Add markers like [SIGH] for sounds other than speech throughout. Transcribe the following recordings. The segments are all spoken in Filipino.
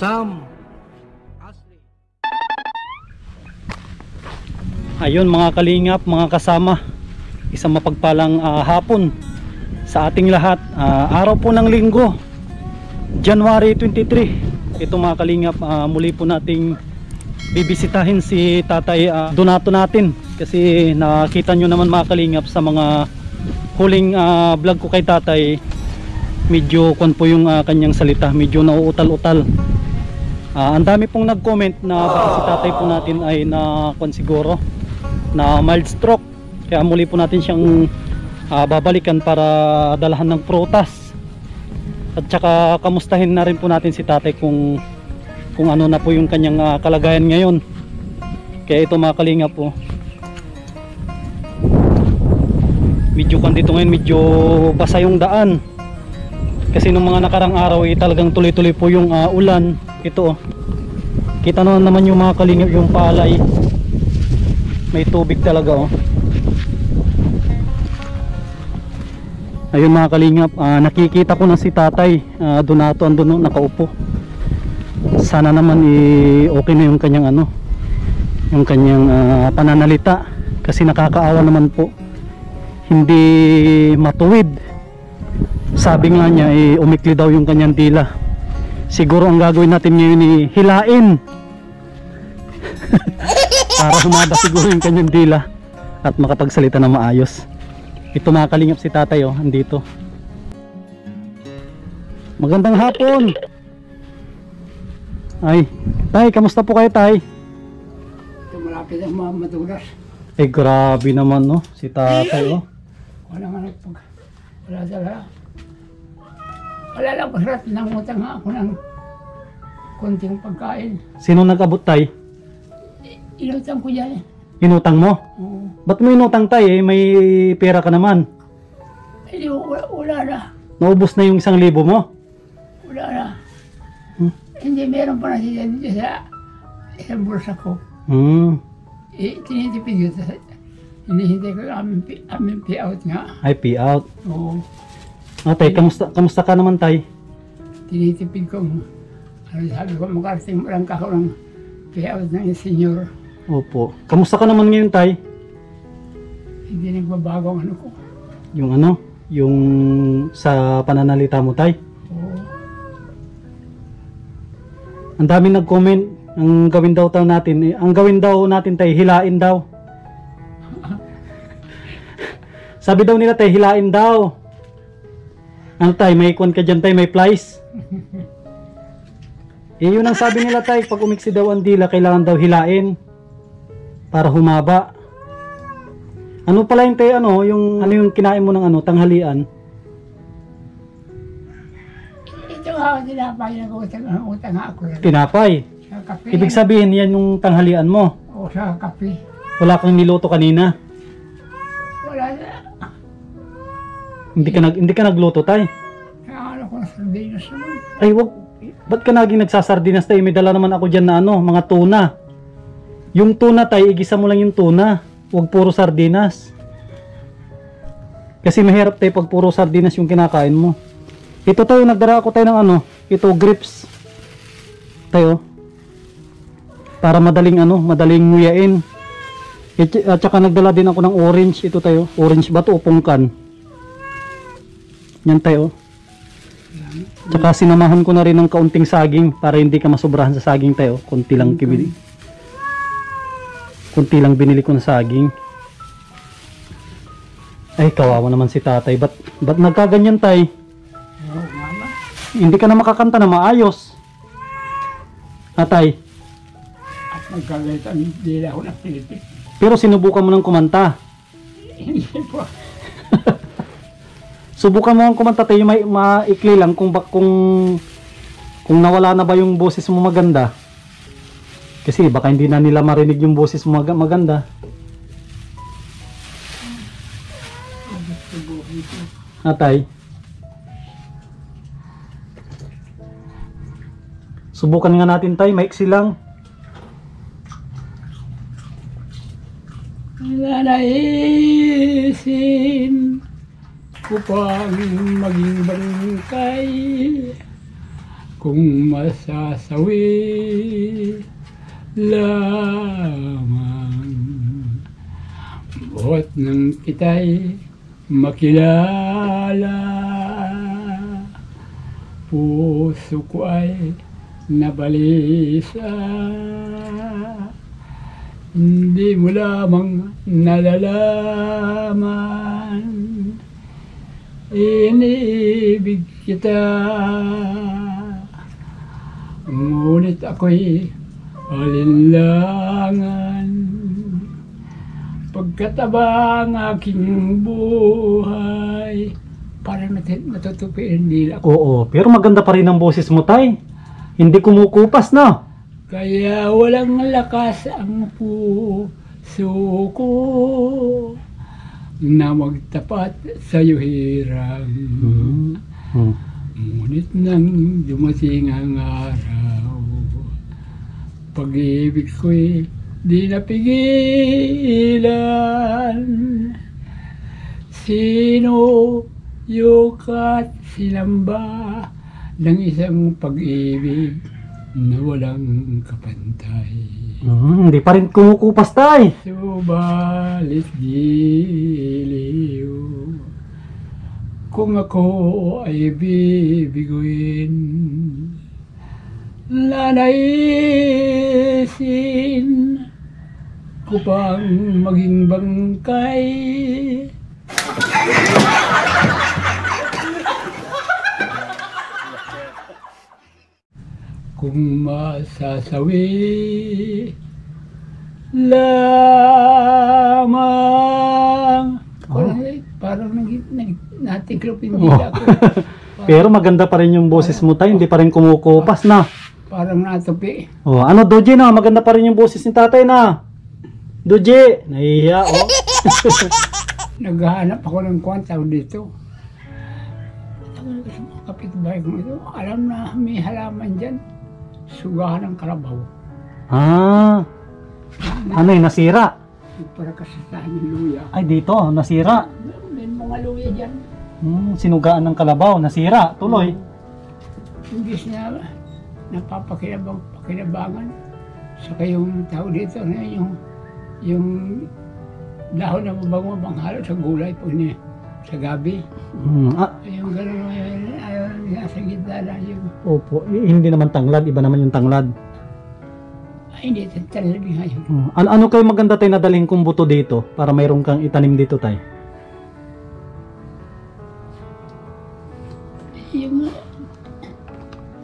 Sam. Ashley. Ayun mga kalingap, mga kasama. Isang mapagpalang ah, hapon Sa ating lahat. Ah, Araw po ng linggo January 23 Ito mga kalingap ah, Muli po nating Bibisitahin si tatay ah, Donato natin. Kasi nakita nyo naman mga kalingap Sa mga huling ah, vlog ko kay tatay Medyo kwan po yung ah, kanyang salita. Medyo nauutal-utal Ah, ang dami pong nag-comment na baka si tatay po natin ay na kwan na mild stroke. Kaya muli po natin siyang ah, babalikan para dalahan ng prutas. At saka kamustahin na rin po natin si tatay kung kung ano na po yung kanyang ah, kalagayan ngayon. Kaya ito mga kalinga po. Medyo kan dito ngayon medyo basa yung daan. Kasi nung mga nakarang araw ay talagang tuloy-tuloy po yung ah, ulan. Ito oh. Kita naman naman yung mga kalingap yung palay. May tubig talaga oh. Ayun mga kalingap, ah, nakikita ko na si tatay ah, Donato andun no, nakaupo. Sana naman i okay na yung kanyang ano, yung kanyang ah, pananalita kasi nakakaawa naman po. Hindi matuwid. Sabi nga niya eh, umikli daw yung kanyang dila. Siguro ang gagawin natin ngayon eh, hilain. [LAUGHS] Para humaba siguro yung kanyang dila at makapagsalita na maayos. Ito mga kalingap si tatay oh, andito. Magandang hapon. Ay, tay, kamusta po kayo tay? Malapit ang mga madulas. Eh grabe naman no, si tatay oh. Wala nga nagpag... Wala talaga. Wala lang pasrat. Nangutang nga ako ng konting pagkain. Sino nag-abot tay? Inutang ko yan. Inutang mo? Oo. Ba't mo inutang tay eh? May pera ka naman. Di, wala, wala na. Naubos na yung isang libo mo? Wala na. Hmm? Hindi, meron pa na siya dito sa isang bulsa ko. Hmm. Eh, tinitipid ko sa... Hinihintay ko yung aming, aming payout nga. Ay, pay out. Oo. Ah, tay, kamusta, kamusta ka naman tay? Tinitipid ko. Ano sabi ko, makarating mo lang kako ng payout ng senior. Opo. Kamusta ka naman ngayon tay? Hindi nagbabago ang ano ko. Yung ano? Yung sa pananalita mo tay? Oo. Ang daming nag-comment. Ang gawin daw tayo natin, eh, ang gawin daw natin tay, hilain daw. [LAUGHS] Sabi daw nila tay, hilain daw. Ano tay, may kwan ka dyan tay, may plies? [LAUGHS] eh yun ang sabi nila tay, pag umiksi daw ang dila, kailangan daw hilain. Para humaba. Ano pala yung tay, ano, yung, ano yung kinain mo ng ano, tanghalian? Ito nga ako tinapay na utang, ang utang ako yan. Tinapay. Sa kape. Ibig sabihin, yan yung tanghalian mo. O sa kape. Wala kang niluto kanina. Hindi ka nag hindi ka nagluto tay. Nakakala ko na sardinas naman. Ay wag ba't ka naging nagsasardinas tay? May dala naman ako diyan na ano, mga tuna. Yung tuna tay, igisa mo lang yung tuna. Huwag puro sardinas. Kasi mahirap tay pag puro sardinas yung kinakain mo. Ito tayo, nagdara ako tayo ng ano, ito grips. Tayo. Para madaling ano, madaling nguyain. At at saka nagdala din ako ng orange. Ito tayo, orange ba to o pungkan? Yan tayo. Tsaka sinamahan ko na rin ng kaunting saging para hindi ka masobrahan sa saging tayo. Kunti lang kibili. Kunti lang binili ko ng saging. Ay, kawawa naman si tatay. Ba't, ba't nagkaganyan tay? Hindi ka na makakanta na maayos. Atay, At nagkagalit ang dila ko ng Pilipin. pero sinubukan mo ng kumanta. Hindi po. Subukan mo kumanta tayo may maikli lang kung bak kung kung nawala na ba yung boses mo maganda. Kasi baka hindi na nila marinig yung boses mo mag- maganda. Atay. Subukan nga natin tay, maiksi lang. Nanaisin upang maging barangay. Kung masasawi lamang. Buhat ng kita'y makilala. Puso ko ay nabalisa. Hindi mo lamang nalalaman Inibig kita Ngunit ako'y alinlangan Pagkatabang aking buhay Parang nat- natutupi ang dila ko Oo, pero maganda pa rin ang boses mo, tay. Hindi kumukupas na. Kaya walang lakas ang puso ko Na magtapat sa'yo hirang Hmm. Ngunit nang dumating ang araw, pag-ibig ko'y di napigilan. Sino yukat sinamba ng isang pag-ibig na walang kapantay. Hmm, hindi pa rin kumukupas, tay. Subalit giliw Kung ako ay bibiguin Nanaisin ko pang maging bangkay Kung masasawi lamang Parang, parang nag, nag, natiklop yung dila ko. [LAUGHS] Pero maganda pa rin yung boses mo, tay. Hindi pa rin kumukupas na. Parang natupi. Oh, ano, Doji na? Maganda pa rin yung boses ni tatay na. Doji! Nahihiya, oh. [LAUGHS] Naghahanap ako ng kwantaw dito. Mga kapitbahay ko ito, alam na may halaman dyan. Sugahan ng kalabaw. Ah. Ano yung nasira? Para kasasahan yung luya. Ay, dito, nasira. May mga luya dyan. Hmm, sinugaan ng kalabaw, nasira. Tuloy. Imbis na napapakinabang pakinabangan. Saka yung tao dito na yung yung dahon na mabango halo sa gulay po niya sa gabi. Hmm, ah, Yung gano'n ayun, ayun, nasa gitna na yung opo. Eh, hindi naman tanglad, iba naman yung tanglad. ay hindi talabi ngayon. Hmm. Ano, ano kayo maganda tayo nadalhin kong buto dito para mayroon kang itanim dito tay? Yung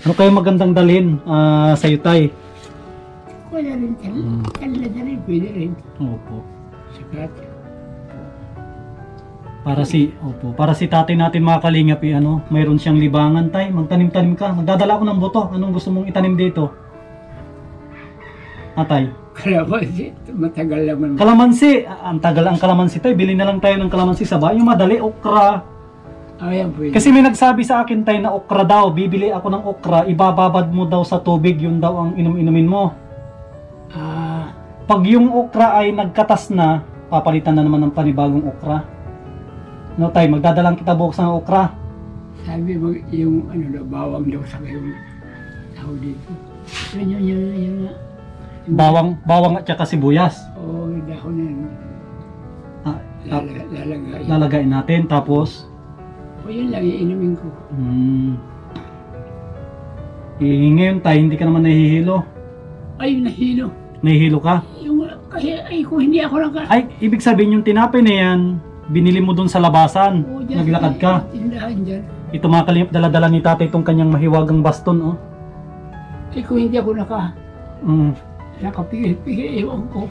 Ano kayo magandang dalhin ah, sa tay? wala rin Mm. tal, talad na rin, pwede rin. Opo. Sakat. Para si, opo, para si tatay natin mga kalingap, eh, ano, mayroon siyang libangan tay, magtanim-tanim ka. Magdadala ako ng buto. Anong gusto mong itanim dito? Atay. Kalamansi, matagal naman. Kalamansi, Ah, ang tagal ang kalamansi tay. Bili na lang tayo ng kalamansi sa bahay. Yung madali, okra. Ayan pwede. Kasi may nagsabi sa akin tay na okra daw. Bibili ako ng okra, ibababad mo daw sa tubig, yun daw ang inom-inumin mo. Ah, Pag yung okra ay nagkatas na, papalitan na naman ng panibagong okra. No tay, magdadalang kita bukas ng okra. sabi mo yung ano daw, bawang daw sa kayong tao dito. Yun, yun, yun, yun, nga. Bawang, bawang at saka sibuyas. Oo, yung dahon na yun. Ah, ah, Lala- Lalagay. lalagay natin, tapos, O yun lang, iinumin ko. hmm, eh, ngayon tay, hindi ka naman nahihilo. Ay, nahilo. Nahihilo ka? Yung, kasi, ay, kung hindi ako lang ka. Ay, ibig sabihin yung tinapay na yan, binili mo dun sa labasan. Oo, dyan, Naglakad ka. Tindahan dyan. Ito mga kalimp, daladala ni tatay itong kanyang mahiwagang baston, oh. Eh, kung hindi ako naka, Mm. nakapigil-pigil, ewan ko.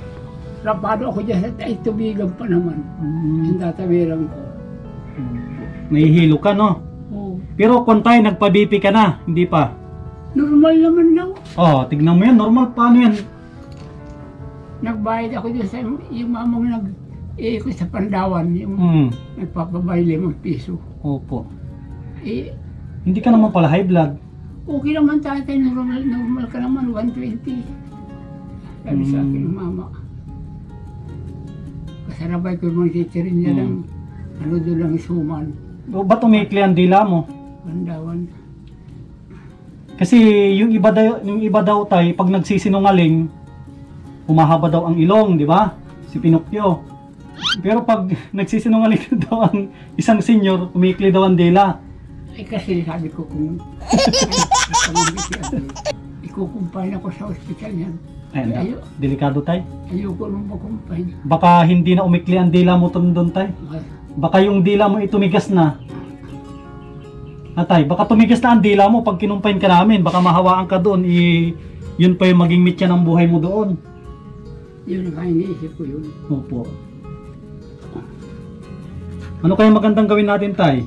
Rapado ako dyan sa ay tubigan pa naman. Mm. Yung tatawiran ko. Nahihilo ka, no? Oo. Pero kung tayo, nagpa-BP ka na, hindi pa. Normal naman daw. Oh, tignan mo yan, normal. Paano yan? Nagbayad ako dyan sa yung mamang nag eh, ko sa Pandawan, yung Mm. nagpapabay limang piso. Opo. Eh, Hindi ka naman pala high blood. okay naman tatay, normal, normal ka naman, 120. Sabi sa akin ng mama. Kasarabay ko yung titirin niya Hmm. ng ano doon lang suman, O, ba't umikli ang dila mo? Pandawan. Kasi yung iba daw, yung iba daw tay, pag nagsisinungaling, humahaba daw ang ilong, di ba? Si Pinocchio. Pero pag nagsisinungaling [LAUGHS] daw ang isang senior, umikli daw ang dila. Ay kasi sabi ko kung [LAUGHS] ikukumpain ako sa ospital yan. Ayan, Ayo. delikado tay. Ayoko nung makumpain. Baka hindi na umikli ang dila mo doon tay. Baka yung dila mo itumigas na. Atay, baka tumigas na ang dila mo pag kinumpain ka namin. Baka mahawaan ka doon. I, yun pa yung maging mitya ng buhay mo doon. Yun ang iniisip ko yun. Opo. Ano kaya magandang gawin natin, Tay?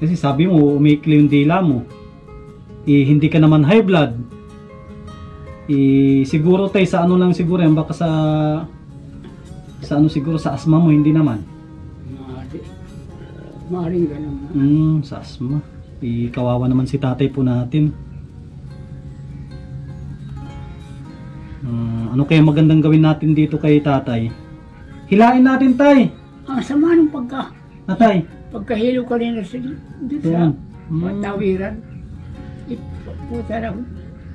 Kasi sabi mo, umikli yung dila mo. Eh, hindi ka naman high blood. Eh, siguro, Tay, sa ano lang siguro yan, baka sa... Sa ano siguro, sa asma mo, hindi naman. Maari. Maaring ganun. Hmm, sa asma. Eh, kawawa naman si tatay po natin. Ah, ano kaya magandang gawin natin dito kay tatay? Hilain natin, tay! Ang sama ng pagka, Natay. pagkahilo ka rin sa, dito sa. Mm. matawiran. Iputa na.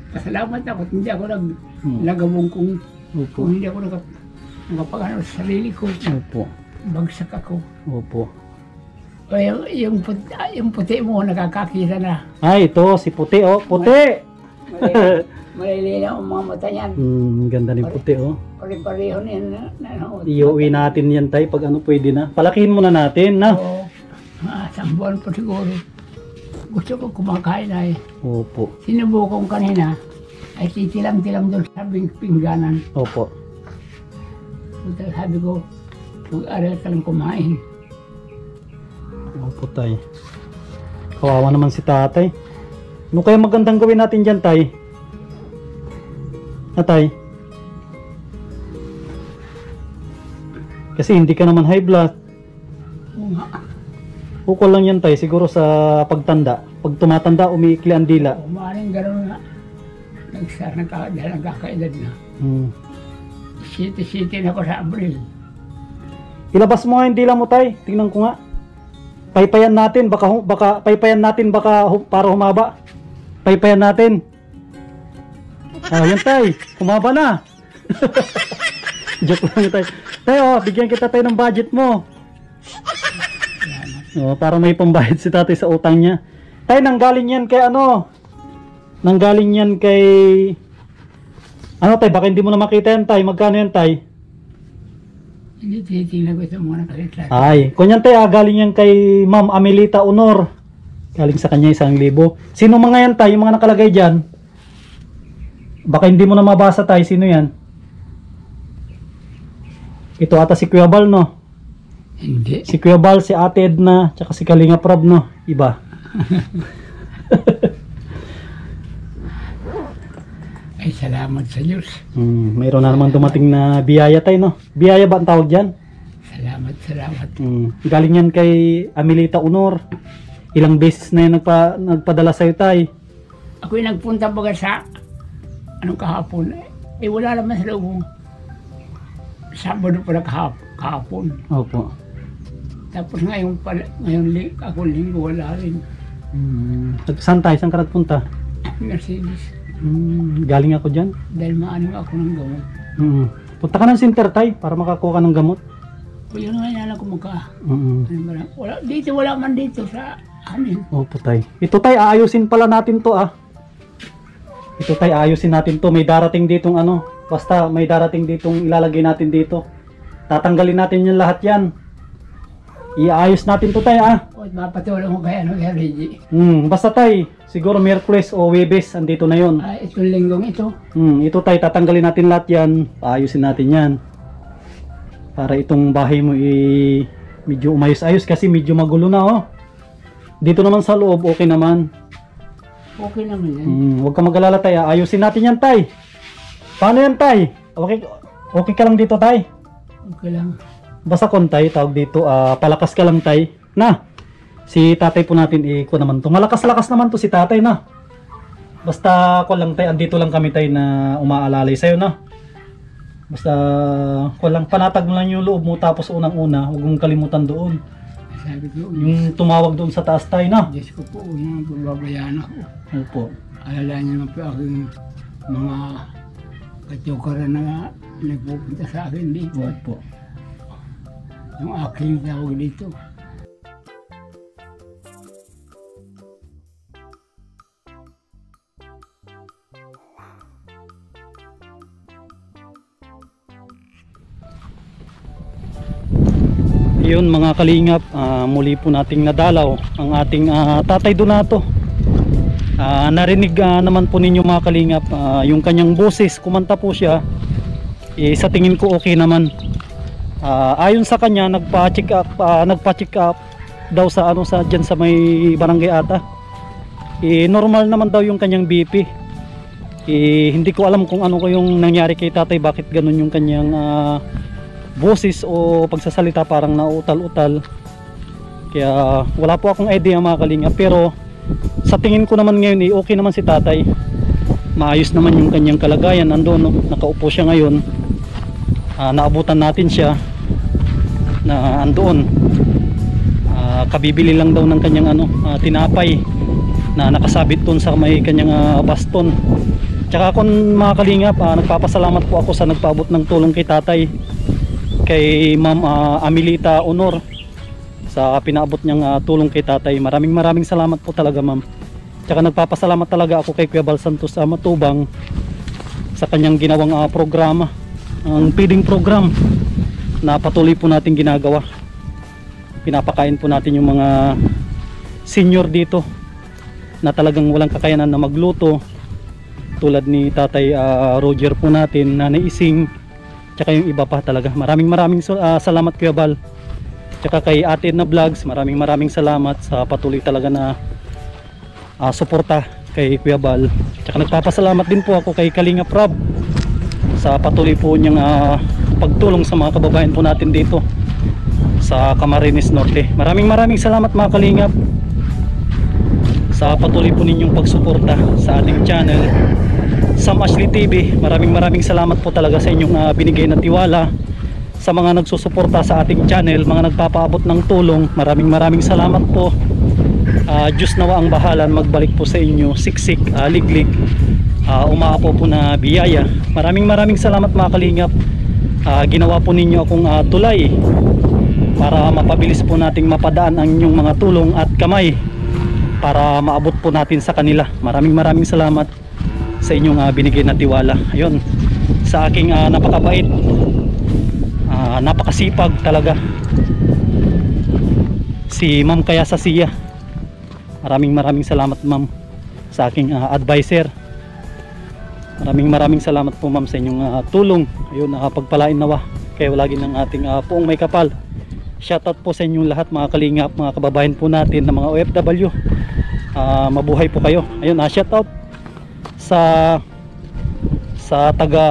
Pasalamat ako. at Hindi ako nag Hmm. nagawong kung, Opo. kung hindi ako nag nakapagano sa sarili ko. Opo. Bagsak ako. Opo. O yung, yung, puti, yung puti mo nakakakita na. Ay, ito, si Puti, oh. Puti! Malay- [LAUGHS] Malilinaw ang mga mata niyan. Hmm, ganda ni Puti, oh. Pare-pareho na yan na, na, na Iuwi natin yan, tay, pag ano pwede na. Palakihin muna natin, na. Oo. Ah, isang buwan pa siguro. Gusto ko kumakain ay. Opo. Sinubukan kanina ay titilang-tilang doon sa pingganan. Opo. Puta, sabi ko, mag-aral ka lang kumain. Opo, tay. Kawawa naman si tatay. Ano kaya magandang gawin natin dyan, tay? Na, tay? Kasi hindi ka naman high blood. Ukol lang yan, tay. Siguro sa pagtanda. Pag tumatanda, umiikli ang dila. Kumain gano'n nga. Nagsar, nagka, dahil nagkakaedad na. Hmm. Siti-siti na ako sa Abril. Ilabas mo nga yung dila mo, tay. Tingnan ko nga. Paypayan natin, baka, baka, paypayan natin, baka para humaba. Paypayan natin. Ah, yan tay. Humaba na. [LAUGHS] Joke lang tay. Tay, oh, bigyan kita tay ng budget mo. Oh, para may pambayad si tatay sa utang niya. Tay, nanggaling yan kay ano? Nanggaling yan kay... Ano tay, baka hindi mo na makita yan tay. Magkano yan tay? Hindi tinitingnan ko ito mga nakakita. Ay, kunyan tayo, ah, galing yan kay Ma'am Amelita Honor. Galing sa kanya isang libo. Sino mga yan tayo, yung mga nakalagay dyan? Baka hindi mo na mabasa tayo, sino yan? Ito ata si Kuya Bal, no? Hindi. Si Kuya Bal, si Ate Edna, tsaka si Kalinga Prab, no? Iba. [LAUGHS] Ay, salamat sa Diyos. Hmm, mayroon na naman dumating na biyaya tayo, no? Biyaya ba ang tawag dyan? Salamat, salamat. Hmm, galing yan kay Amelita Honor. Ilang beses na yan nagpa, nagpadala sa'yo, tay. Ako yung nagpunta baga sa anong kahapon. Eh, wala naman sa loob. Sabado pala kahap, kahapon. Opo. Tapos ngayon pala, ngayon li, ako linggo wala rin. Hmm. Saan tayo? Saan ka nagpunta? [COUGHS] Mercedes. Hmm. Galing ako dyan. Dahil maano ako ng gamot. Hmm. Punta ka ng center tay para makakuha ka ng gamot. O yun nga yan ako magka. Hmm. Ano. Wala, dito wala man dito sa amin. Opo tay. Ito tay, aayusin pala natin to ah. Ito tay, aayusin natin to. May darating ditong ano. Basta may darating ditong ilalagay natin dito. Tatanggalin natin yung lahat yan. Iayos natin to tay ah. O mapatulong ko kay ano kay Reggie. Hmm. Basta tay, siguro Miyerkules o Webes, andito na yon. Ah, itong linggong ito. Hmm, ito tay, tatanggalin natin lahat yan. Paayusin natin yan. Para itong bahay mo i medyo umayos-ayos kasi medyo magulo na oh. Dito naman sa loob, okay naman. Okay naman yan. Hmm, huwag ka mag-alala tay, ah. ayusin natin yan tay. Paano yan tay? Okay, okay ka lang dito tay? Okay lang. Basta kon tay, tawag dito, ah, palakas ka lang tay. Na, si tatay po natin iko naman to. Malakas-lakas naman to si tatay na. Basta ko lang tay, andito lang kami tay na umaalalay sa'yo na. Basta ko lang panatag mo lang yung loob mo tapos unang-una, huwag mong kalimutan doon. Sabi ko, Yung tumawag doon sa taas tayo na. Diyos ko po, yung pababayaan ako. Opo. Alala niyo naman po aking mga katukaran na nagpupunta sa akin dito. Opo. Yung aking tawag dito. Yun mga kalingap, ah, muli po nating nadalaw ang ating ah, tatay Donato. Ah, narinig ah, naman po ninyo mga kalingap ah, yung kanyang boses, kumanta po siya. Eh, sa tingin ko okay naman. Ah, ayon sa kanya, nagpa-check up, ah, nagpa-check up daw sa ano sa diyan sa may barangay ata. Eh, normal naman daw yung kanyang BP. Eh, hindi ko alam kung ano ko yung nangyari kay tatay, bakit ganun yung kanyang ah, boses o pagsasalita parang nautal-utal. Kaya wala po akong idea mga kalinga pero sa tingin ko naman ngayon eh, okay naman si tatay. Maayos naman yung kanyang kalagayan. No? nakaupo siya ngayon. Ah, naabutan natin siya na andoon. Ah, kabibili lang daw ng kanyang ano ah, tinapay na nakasabit doon sa may kanyang ah, baston. Tsaka kung mga kalingap ah, nagpapasalamat po ako sa nagpaabot ng tulong kay tatay kay Ma'am ah, Amelita Honor sa pinaabot niyang ah, tulong kay tatay. Maraming maraming salamat po talaga ma'am. Tsaka nagpapasalamat talaga ako kay Kuya Bal Santos sa Matubang sa kanyang ginawang ah, programa. Ang feeding program na patuloy po natin ginagawa. Pinapakain po natin yung mga senior dito na talagang walang kakayanan na magluto tulad ni Tatay ah, Roger po natin, Nanay Ising, tsaka yung iba pa talaga. Maraming maraming ah, salamat Kuya Bal. Tsaka kay Ate na Vlogs maraming maraming salamat sa patuloy talaga na ah, suporta kay Kuya Bal. Tsaka nagpapasalamat din po ako kay Kalinga Prab sa patuloy po niyang ah, pagtulong sa mga kababayan po natin dito sa Camarines Norte. Maraming maraming salamat mga Kalingap sa patuloy po ninyong pagsuporta sa ating channel Sam Ashley TV maraming maraming salamat po talaga sa inyong ah, binigay na tiwala sa mga nagsusuporta sa ating channel mga nagpapaabot ng tulong. Maraming maraming salamat po. Ah, Diyos nawa ang bahalan magbalik po sa inyo siksik, ah, liglig. Uh, umaapo po na biyaya. Maraming maraming salamat mga kalingap. Ah, ginawa po ninyo akong ah, tulay para mapabilis po nating mapadaan ang inyong mga tulong at kamay para maabot po natin sa kanila. Maraming maraming salamat sa inyong ah, binigay na tiwala. Ayun sa aking ah, napakabait ah, napakasipag talaga si ma'am kaya sa siya maraming maraming salamat ma'am sa aking ah, advisor maraming maraming salamat po ma'am sa inyong ah, tulong. Ayun nakapagpalain nawa. Kayo lagi ng ating ah, puong may kapal. Shoutout po sa inyong lahat mga kalingap mga kababayan po natin na mga OFW Ah, mabuhay po kayo. Ayun ah, shoutout sa sa taga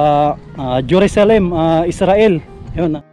ah, Jerusalem ah, Israel ayun ah.